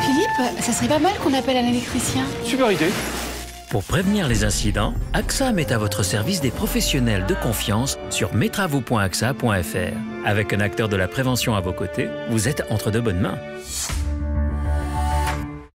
Philippe, ça serait pas mal qu'on appelle un électricien. Super idée. Pour prévenir les incidents, AXA met à votre service des professionnels de confiance sur metravaux.axa.fr. Avec un acteur de la prévention à vos côtés, vous êtes entre de bonnes mains.